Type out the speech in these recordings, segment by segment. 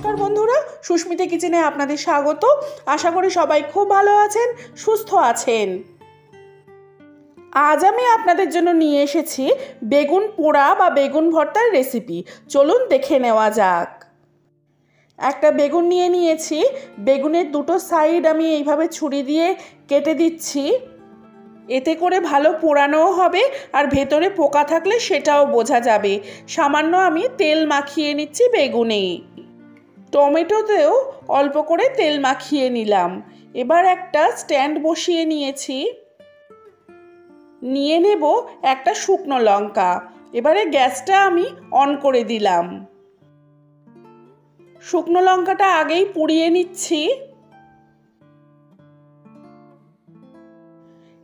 নমস্কার বন্ধুরা, সুস্মিতা কিচেনে আপনাদের স্বাগত। আশা করি সবাই খুব ভালো আছেন, সুস্থ আছেন। আজ আমি আপনাদের জন্য নিয়ে এসেছি বেগুন পোড়া বা বেগুন ভর্তার রেসিপি। চলুন দেখে নেওয়া যাক। একটা বেগুন নিয়ে নিয়েছি, বেগুনের দুটো সাইড আমি এইভাবে ছুরি দিয়ে কেটে দিচ্ছি। এতে করে ভালো পোড়ানোও হবে আর ভেতরে পোকা থাকলে সেটাও বোঝা যাবে। সামান্য আমি তেল মাখিয়ে নিচ্ছি বেগুনে টমেটোতেও অল্প করে তেল মাখিয়ে নিলাম। এবার একটা স্ট্যান্ড বসিয়ে নিয়েছি। নিয়ে নেব একটা শুকনো লঙ্কা। এবারে গ্যাসটা আমি অন করে দিলাম। শুকনো লঙ্কাটা আগেই পুড়িয়ে নিচ্ছি।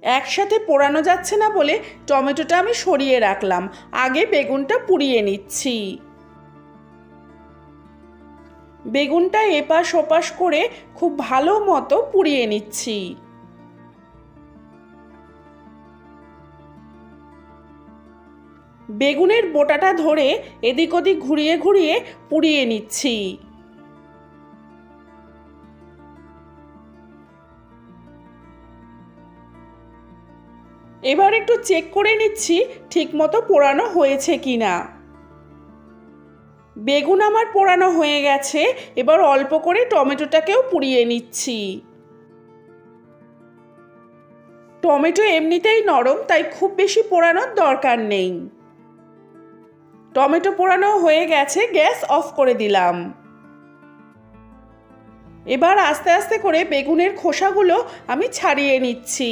একসাথে পোড়ানো যাচ্ছে না বলে টমেটোটা আমি সরিয়ে রাখলাম। আগে বেগুনটা পুড়িয়ে নিচ্ছি। বেগুনটা এপাশ ওপাশ করে খুব ভালো মতো পুড়িয়ে নিচ্ছি। বেগুনের বোটাটা ধরে এদিক ওদিক ঘুরিয়ে ঘুরিয়ে পুড়িয়ে নিচ্ছি। এবার একটু চেক করে নিচ্ছি ঠিক মতো পোড়ানো হয়েছে কি না বেগুন আমার পোড়ানো হয়ে গেছে, এবার অল্প করে টমেটোটাকেও পুড়িয়ে নিচ্ছি। টমেটো এমনিতেই নরম, তাই খুব বেশি পোড়ানোর দরকার নেই। টমেটো পোড়ানো হয়ে গেছে, গ্যাস অফ করে দিলাম। এবার আস্তে আস্তে করে বেগুনের খোসাগুলো আমি ছাড়িয়ে নিচ্ছি।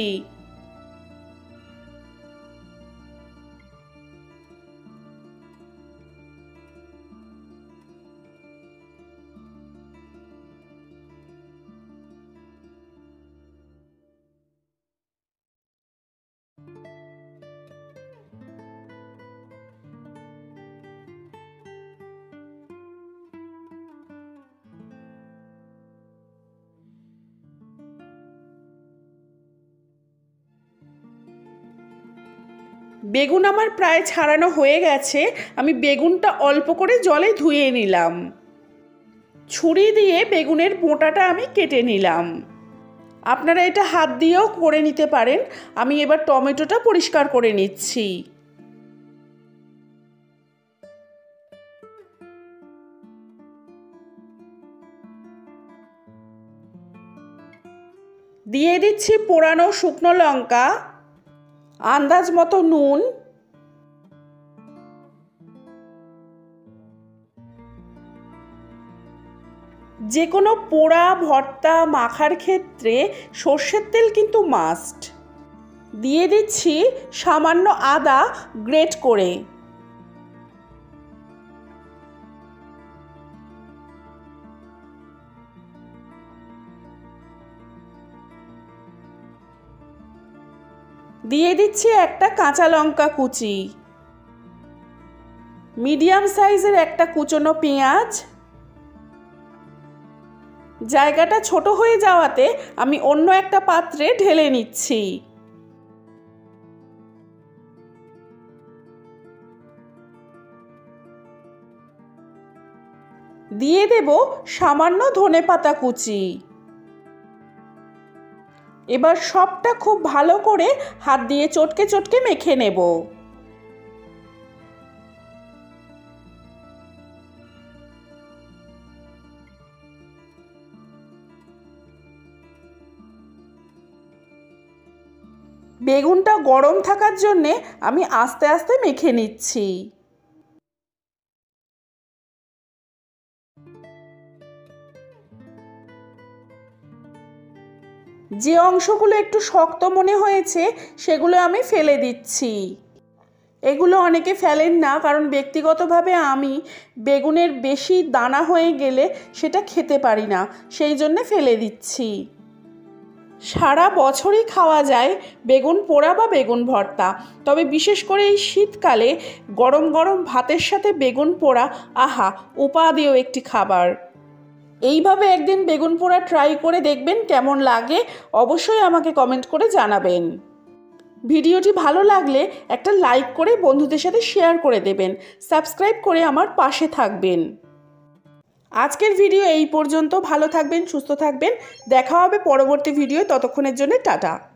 বেগুন আমার প্রায় ছাড়ানো হয়ে গেছে, আমি বেগুনটা অল্প করে জলে ধুয়ে নিলাম। ছুরি দিয়ে বেগুনের বোঁটাটা আমি কেটে নিলাম। আপনারা এটা হাত দিয়েও করে নিতে পারেন, আমি এবার টমেটোটা পরিষ্কার করে নিচ্ছি। দিয়ে দিচ্ছি পোড়ানো শুকনো লঙ্কা। আন্দাজ মতো নুন। যে কোনো পোড়া, ভর্তা, মাখার ক্ষেত্রে সর্ষের তেল কিন্তু মাস্ট দিয়ে দিচ্ছি সামান্য আদা গ্রেট করে। দিয়ে দিচ্ছি একটা কাঁচা লঙ্কা কুচি। মিডিয়াম সাইজের একটা কুচনো পেঁয়াজ। জায়গাটা ছোট হয়ে যাওয়াতে আমি অন্য একটা পাত্রে ঢেলে নিচ্ছি। দিয়ে দেব সামান্য ধনে পাতা কুচি। এবার সবটা খুব ভালো করে হাত দিয়ে চটকে চটকে মেখে নেব। বেগুনটা গরম থাকার জন্যে আমি আস্তে আস্তে মেখে নিচ্ছি। যে অংশগুলো একটু শক্ত মনে হয়েছে, সেগুলো আমি ফেলে দিচ্ছি। এগুলো অনেকে ফেলেন না, কারণ ব্যক্তিগতভাবে আমি বেগুনের বেশি দানা হয়ে গেলে সেটা খেতে পারি না, সেই জন্যে ফেলে দিচ্ছি। সারা বছরই খাওয়া যায় বেগুন পোড়া বা বেগুন ভর্তা, তবে বিশেষ করে এই শীতকালে গরম গরম ভাতের সাথে বেগুন পোড়া, আহা, উপাদেয় একটি খাবার। এইভাবে একদিন বেগুন পোড়া ট্রাই করে দেখবেন কেমন লাগে। অবশ্যই আমাকে কমেন্ট করে জানাবেন। ভিডিওটি ভালো লাগলে একটা লাইক করে বন্ধুদের সাথে শেয়ার করে দেবেন। সাবস্ক্রাইব করে আমার পাশে থাকবেন। আজকের ভিডিও এই পর্যন্ত। ভালো থাকবেন, সুস্থ থাকবেন। দেখা হবে পরবর্তী ভিডিও ততক্ষণের জন্য টাটা।